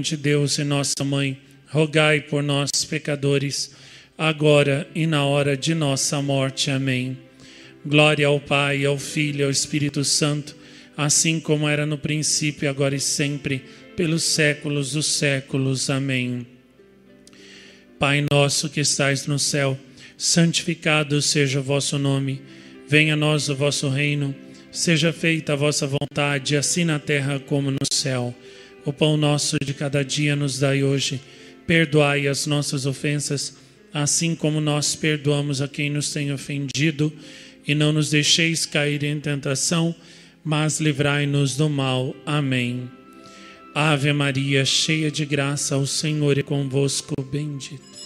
de Deus e nossa mãe, rogai por nós, pecadores, agora e na hora de nossa morte. Amém. Glória ao Pai, ao Filho e ao Espírito Santo, assim como era no princípio, agora e sempre, pelos séculos dos séculos. Amém. Pai nosso que estais no céu, santificado seja o vosso nome. Venha a nós o vosso reino. Seja feita a vossa vontade, assim na terra como no céu. O pão nosso de cada dia nos dai hoje. Perdoai as nossas ofensas, assim como nós perdoamos a quem nos tem ofendido e não nos deixeis cair em tentação, mas livrai-nos do mal. Amém. Ave Maria, cheia de graça, o Senhor é convosco, bendito.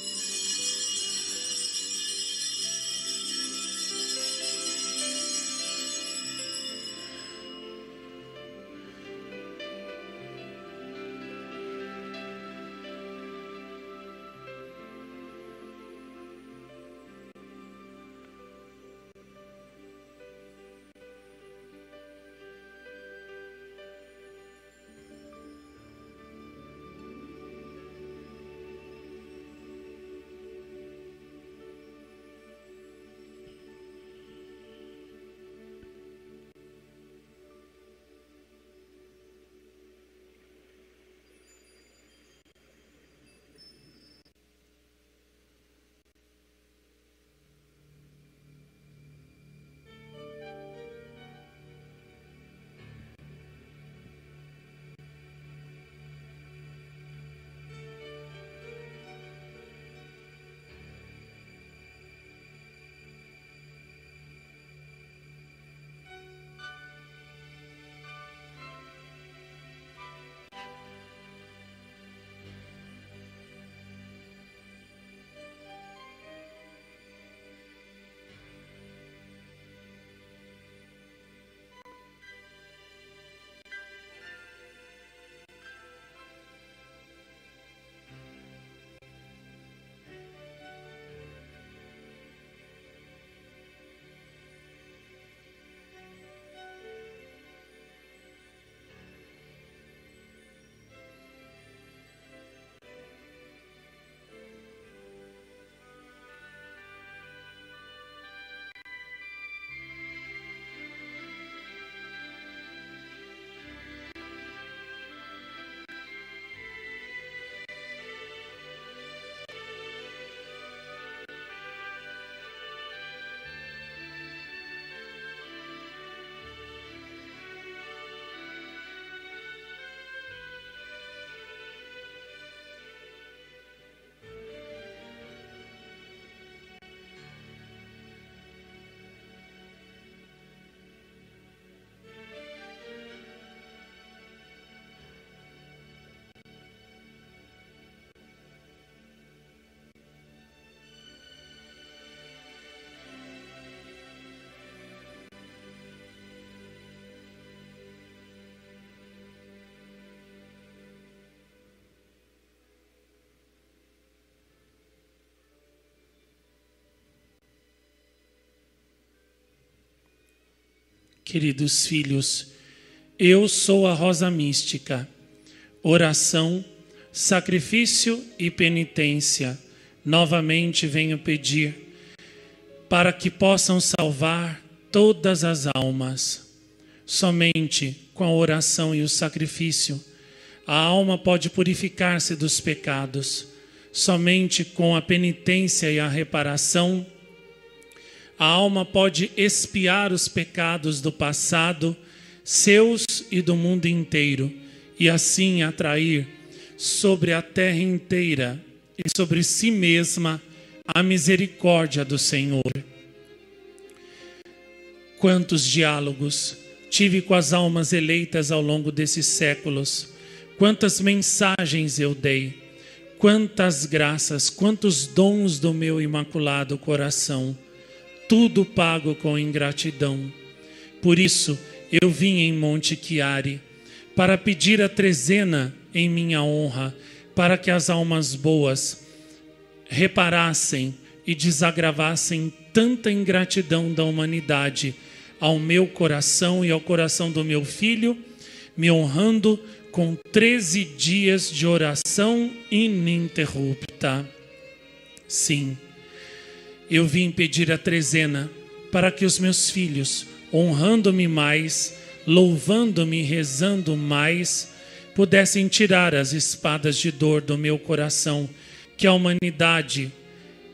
Queridos filhos, eu sou a rosa mística, oração, sacrifício e penitência. Novamente venho pedir para que possam salvar todas as almas. Somente com a oração e o sacrifício a alma pode purificar-se dos pecados. Somente com a penitência e a reparação a alma pode expiar os pecados do passado, seus e do mundo inteiro, e assim atrair sobre a terra inteira e sobre si mesma a misericórdia do Senhor. Quantos diálogos tive com as almas eleitas ao longo desses séculos, quantas mensagens eu dei, quantas graças, quantos dons do meu imaculado coração tudo pago com ingratidão. Por isso eu vim em Monte Chiari, para pedir a trezena em minha honra, para que as almas boas reparassem e desagravassem tanta ingratidão da humanidade ao meu coração e ao coração do meu filho, me honrando com 13 dias de oração ininterrupta. Sim, eu vim pedir a trezena para que os meus filhos, honrando-me mais, louvando-me rezando mais, pudessem tirar as espadas de dor do meu coração, que a humanidade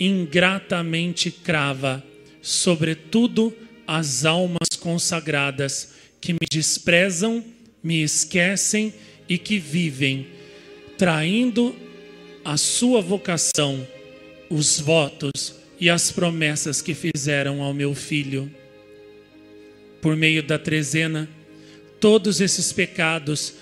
ingratamente crava, sobretudo as almas consagradas que me desprezam, me esquecem e que vivem traindo a sua vocação, os votos e as promessas que fizeram ao meu filho. Por meio da trezena, todos esses pecados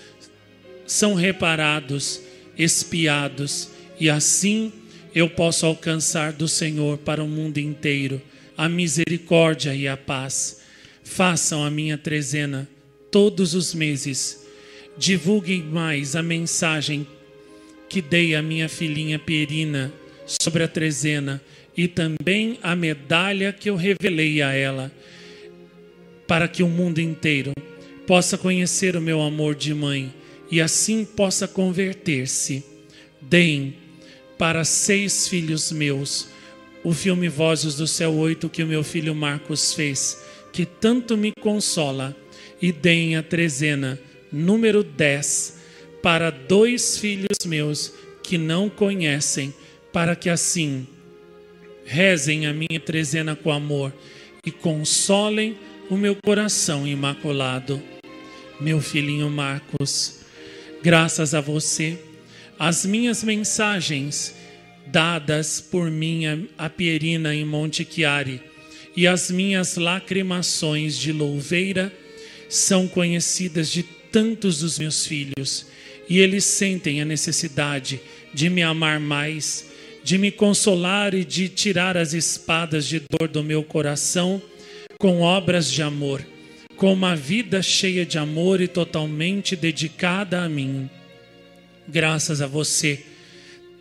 são reparados, expiados, e assim eu posso alcançar do Senhor para o mundo inteiro a misericórdia e a paz. Façam a minha trezena todos os meses divulguem mais a mensagem que dei à minha filhinha Pierina sobre a trezena e também a medalha que eu revelei a ela, para que o mundo inteiro possa conhecer o meu amor de mãe e assim possa converter-se. Deem para seis filhos meus o filme Vozes do Céu 8 que o meu filho Marcos fez, que tanto me consola, e deem a trezena número 10, para dois filhos meus que não conhecem, para que assim rezem a minha trezena com amor e consolem o meu coração imaculado. Meu filhinho Marcos, graças a você, as minhas mensagens dadas por mim a Pierina em Monte Chiari e as minhas lacrimações de louveira são conhecidas de tantos dos meus filhos e eles sentem a necessidade de me amar mais, de me consolar e de tirar as espadas de dor do meu coração com obras de amor, com uma vida cheia de amor e totalmente dedicada a mim. Graças a você,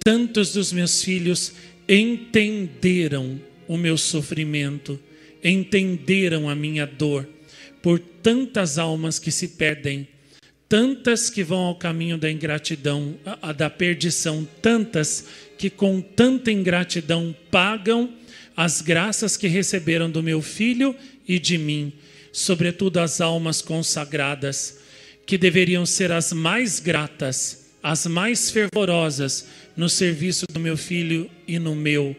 tantos dos meus filhos entenderam o meu sofrimento, entenderam a minha dor por tantas almas que se perdem tantas que vão ao caminho da ingratidão, a, a da perdição, tantas que com tanta ingratidão pagam as graças que receberam do meu filho e de mim, sobretudo as almas consagradas, que deveriam ser as mais gratas, as mais fervorosas no serviço do meu filho e no meu.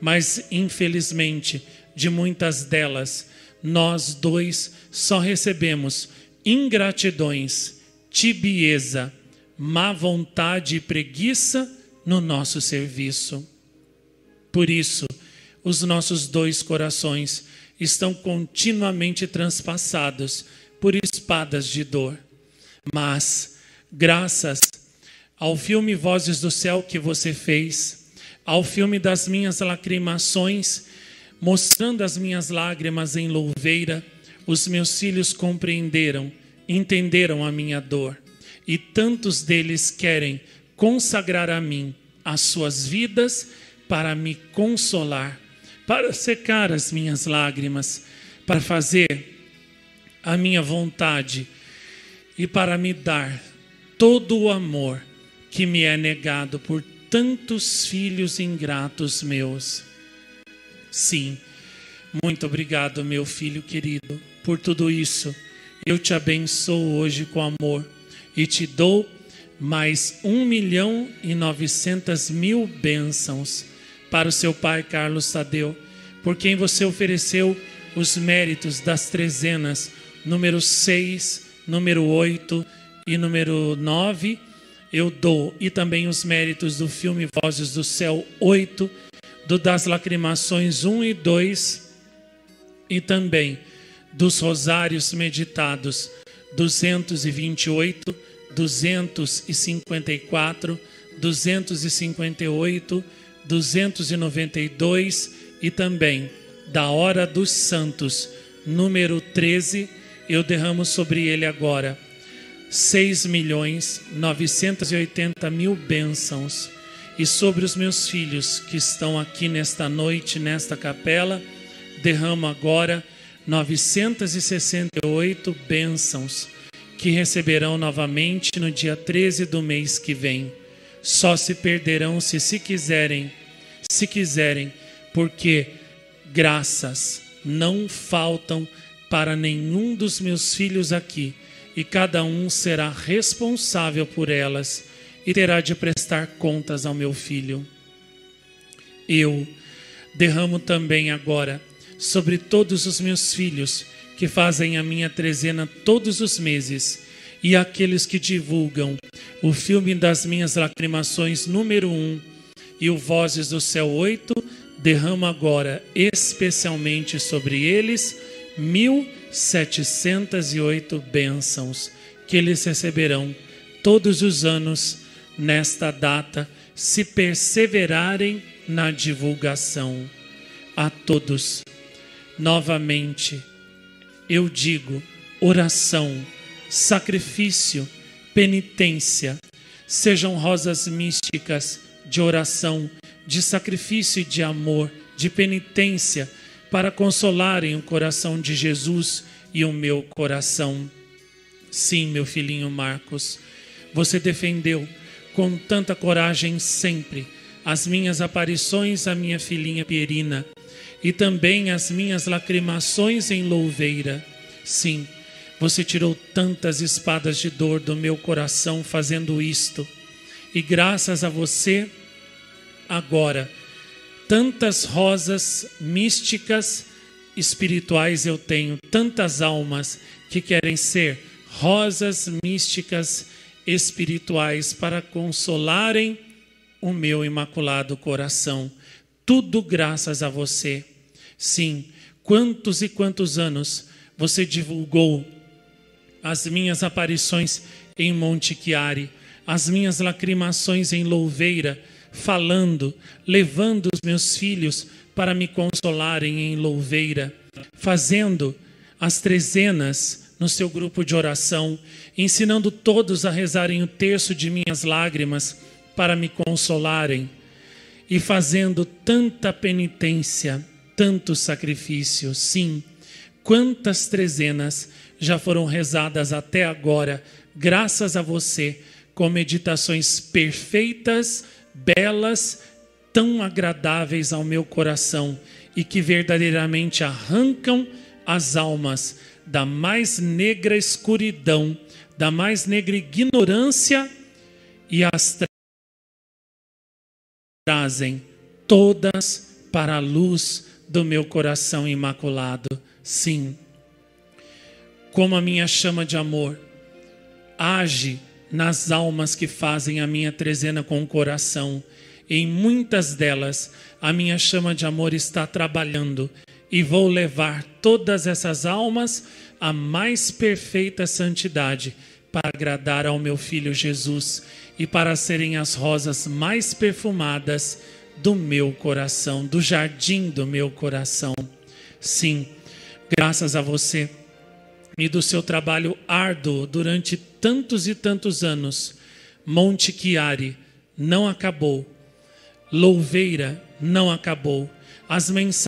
Mas, infelizmente, de muitas delas, nós dois só recebemos ingratidões tibieza, má vontade e preguiça no nosso serviço. Por isso, os nossos dois corações estão continuamente transpassados por espadas de dor. Mas, graças ao filme Vozes do Céu que você fez, ao filme das minhas lacrimações, mostrando as minhas lágrimas em louveira, os meus filhos compreenderam entenderam a minha dor, e tantos deles querem consagrar a mim as suas vidas para me consolar, para secar as minhas lágrimas, para fazer a minha vontade e para me dar todo o amor que me é negado por tantos filhos ingratos meus. Sim, muito obrigado, meu filho querido, por tudo isso eu te abençoo hoje com amor e te dou mais um milhão e novecentas mil bênçãos para o seu pai Carlos Tadeu, por quem você ofereceu os méritos das trezenas, número 6, número 8 e número 9. Eu dou, e também os méritos do filme Vozes do Céu 8, do das Lacrimações 1 e 2, e também dos rosários meditados 228, 254, 258, 292 e também da hora dos santos, número 13, eu derramo sobre ele agora. 6 milhões 980 mil bênçãos. E sobre os meus filhos que estão aqui nesta noite, nesta capela, derramo agora 968 bênçãos que receberão novamente no dia 13 do mês que vem. Só se perderão se se quiserem, se quiserem, porque graças não faltam para nenhum dos meus filhos aqui, e cada um será responsável por elas e terá de prestar contas ao meu filho. Eu derramo também agora sobre todos os meus filhos que fazem a minha trezena todos os meses e aqueles que divulgam o filme das minhas lacrimações número um e o Vozes do Céu 8, derramo agora especialmente sobre eles 1708 bênçãos que eles receberão todos os anos nesta data, se perseverarem na divulgação. A todos, novamente, eu digo: oração, sacrifício, penitência, sejam rosas místicas de oração, de sacrifício e de amor, de penitência, para consolarem o coração de Jesus e o meu coração. Sim, meu filhinho Marcos, você defendeu com tanta coragem sempre as minhas aparições à minha filhinha Pierina e também as minhas lacrimações em louveira. Sim, você tirou tantas espadas de dor do meu coração fazendo isto. E graças a você, agora, tantas rosas místicas espirituais eu tenho, tantas almas que querem ser rosas místicas espirituais para consolarem o meu imaculado coração. Tudo graças a você. Sim, quantos e quantos anos você divulgou as minhas aparições em Monte Chiari, as minhas lacrimações em Louveira, falando, levando os meus filhos para me consolarem em Louveira, fazendo as trezenas no seu grupo de oração, ensinando todos a rezarem o terço de minhas lágrimas para me consolarem e fazendo tanta penitência, tanto sacrifício. Sim, quantas trezenas já foram rezadas até agora, graças a você, com meditações perfeitas, belas, tão agradáveis ao meu coração e que verdadeiramente arrancam as almas da mais negra escuridão, da mais negra ignorância e as trazem todas para a luz do meu coração imaculado. Sim, como a minha chama de amor age nas almas que fazem a minha trezena com o coração. Em muitas delas, a minha chama de amor está trabalhando e vou levar todas essas almas à mais perfeita santidade para agradar ao meu filho Jesus e para serem as rosas mais perfumadas do meu coração, do jardim do meu coração. Sim, graças a você e do seu trabalho árduo durante tantos e tantos anos, Monte Chiari não acabou, Louveira não acabou, as mensagens.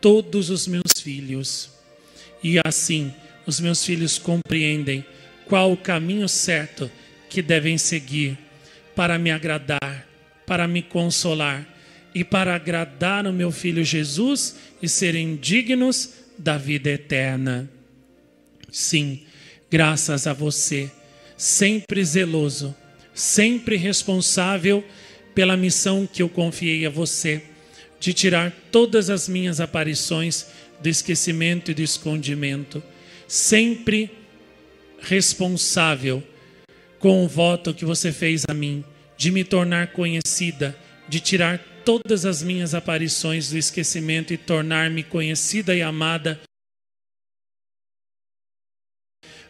Todos os meus filhos, e assim os meus filhos compreendem qual o caminho certo que devem seguir para me agradar, para me consolar e para agradar o meu filho Jesus e serem dignos da vida eterna. Sim, graças a você, sempre zeloso, sempre responsável pela missão que eu confiei a você, de tirar todas as minhas aparições do esquecimento e do escondimento, sempre responsável com o voto que você fez a mim de me tornar conhecida, de tirar todas as minhas aparições do esquecimento e tornar-me conhecida e amada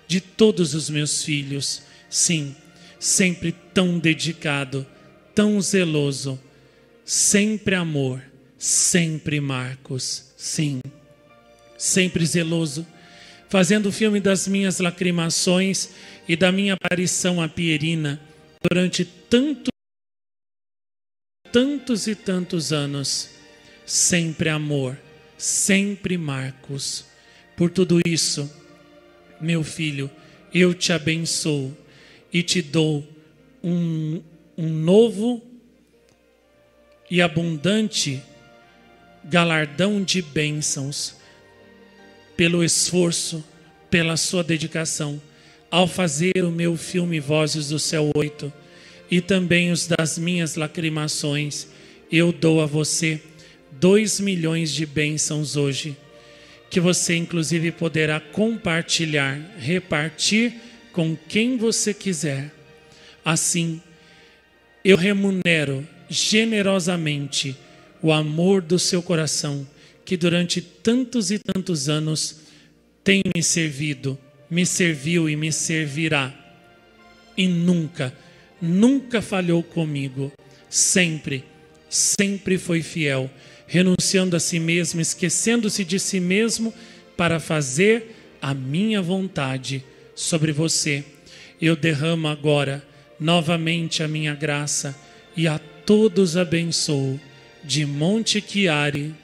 de todos os meus filhos. Sim, sempre tão dedicado, tão zeloso, sempre amor, sempre Marcos. Sim, sempre zeloso fazendo o filme das minhas lacrimações e da minha aparição a Pierina durante tanto, tantos e tantos anos. Sempre amor, sempre Marcos, Por tudo isso, meu filho, eu te abençoo e te dou um, um novo e abundante galardão de bênçãos pelo esforço, pela sua dedicação ao fazer o meu filme Vozes do Céu 8 e também os das minhas lacrimações. Eu dou a você dois milhões de bênçãos hoje, que você inclusive poderá compartilhar, repartir com quem você quiser. Assim, eu remunero generosamente o amor do seu coração, que durante tantos e tantos anos tem me servido, me serviu e me servirá. E nunca, nunca falhou comigo. Sempre, sempre foi fiel, renunciando a si mesmo, esquecendo-se de si mesmo para fazer a minha vontade sobre você. Eu derramo agora novamente a minha graça e a todos abençoo de Monte Chiari,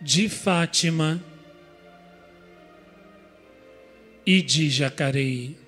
de Fátima e de Jacareí.